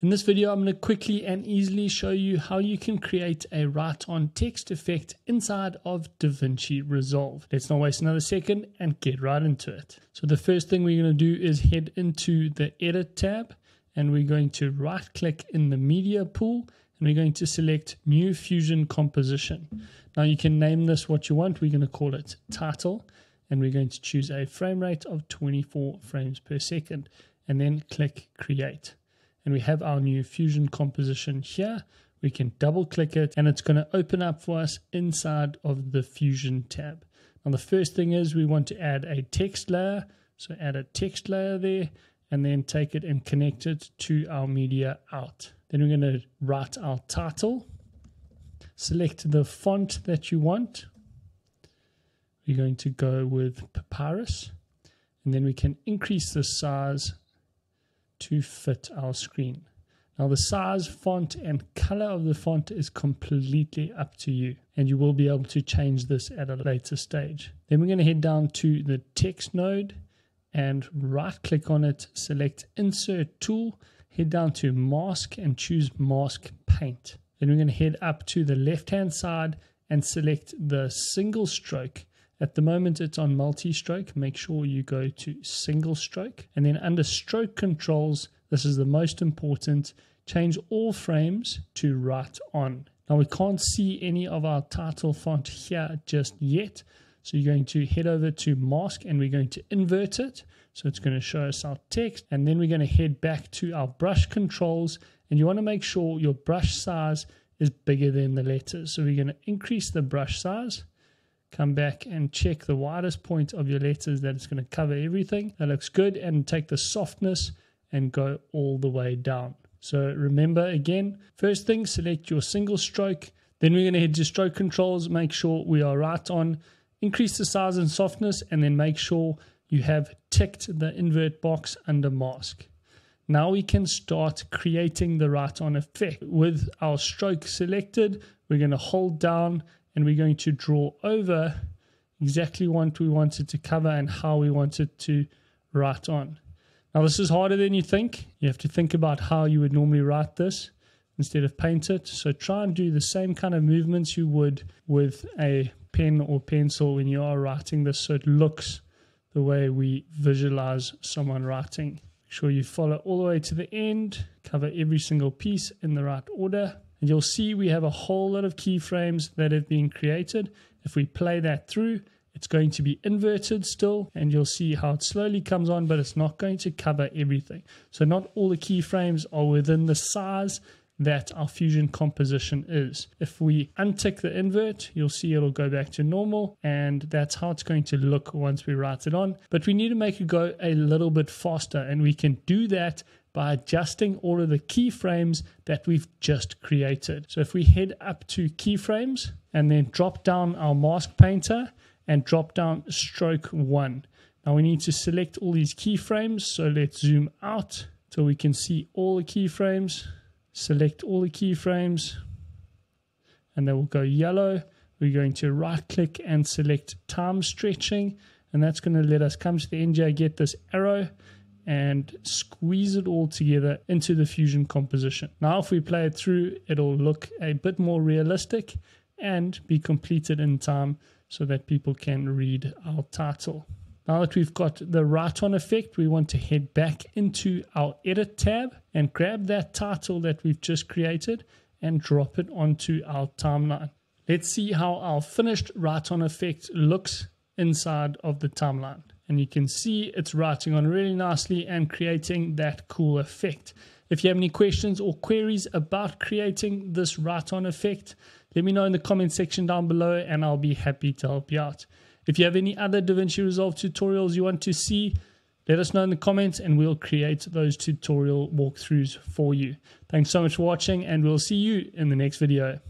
In this video, I'm going to quickly and easily show you how you can create a write on text effect inside of DaVinci Resolve. Let's not waste another second and get right into it. So the first thing we're going to do is head into the Edit tab and we're going to right click in the media pool and we're going to select New Fusion Composition. Now you can name this what you want. We're going to call it Title and we're going to choose a frame rate of 24 frames per second and then click Create and we have our new fusion composition here. We can double click it and it's going to open up for us inside of the fusion tab. Now the first thing is we want to add a text layer. So add a text layer there and then take it and connect it to our media out. Then we're going to write our title. Select the font that you want. We're going to go with Papyrus and then we can increase the size to fit our screen. Now the size, font and color of the font is completely up to you and you will be able to change this at a later stage. Then we're going to head down to the text node and right click on it, select insert tool, head down to mask and choose mask paint. Then we're going to head up to the left hand side and select the single stroke at the moment it's on multi-stroke. Make sure you go to single stroke. And then under stroke controls, this is the most important, change all frames to write on. Now we can't see any of our title font here just yet. So you're going to head over to mask and we're going to invert it. So it's going to show us our text and then we're going to head back to our brush controls and you want to make sure your brush size is bigger than the letters. So we're going to increase the brush size come back and check the widest point of your letters that it's going to cover everything. That looks good and take the softness and go all the way down. So remember again, first thing, select your single stroke. Then we're going to head to stroke controls, make sure we are write on, increase the size and softness, and then make sure you have ticked the invert box under mask. Now we can start creating the write on effect. With our stroke selected, we're going to hold down and we're going to draw over exactly what we wanted to cover and how we wanted to write on. Now, this is harder than you think. You have to think about how you would normally write this instead of paint it. So try and do the same kind of movements you would with a pen or pencil when you are writing this so it looks the way we visualize someone writing. Make sure you follow all the way to the end, cover every single piece in the right order. And you'll see we have a whole lot of keyframes that have been created. If we play that through, it's going to be inverted still, and you'll see how it slowly comes on, but it's not going to cover everything. So not all the keyframes are within the size that our fusion composition is. If we untick the invert, you'll see it'll go back to normal and that's how it's going to look once we write it on. But we need to make it go a little bit faster and we can do that by adjusting all of the keyframes that we've just created. So if we head up to keyframes and then drop down our mask painter and drop down stroke one. Now we need to select all these keyframes. So let's zoom out so we can see all the keyframes. Select all the keyframes and they will go yellow. We're going to right click and select time stretching and that's going to let us come to the end here, get this arrow and squeeze it all together into the fusion composition. Now, if we play it through, it'll look a bit more realistic and be completed in time so that people can read our title. Now that we've got the write on effect, we want to head back into our edit tab and grab that title that we've just created and drop it onto our timeline. Let's see how our finished write on effect looks inside of the timeline and you can see it's writing on really nicely and creating that cool effect. If you have any questions or queries about creating this write on effect, let me know in the comment section down below and I'll be happy to help you out. If you have any other DaVinci Resolve tutorials you want to see, let us know in the comments and we'll create those tutorial walkthroughs for you. Thanks so much for watching and we'll see you in the next video.